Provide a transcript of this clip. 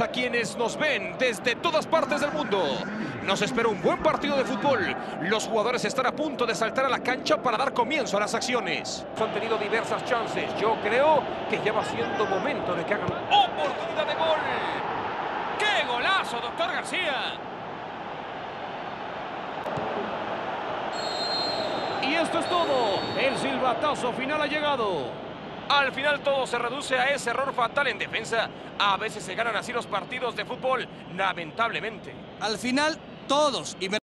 a quienes nos ven desde todas partes del mundo. Nos espera un buen partido de fútbol. Los jugadores están a punto de saltar a la cancha para dar comienzo a las acciones. Han tenido diversas chances. Yo creo que ya va siendo momento de que hagan oportunidad de gol. ¡Qué golazo, doctor García! Y esto es todo. El silbatazo final ha llegado. Al final todo se reduce a ese error fatal en defensa. A veces se ganan así los partidos de fútbol, lamentablemente. Al final, todos. Y me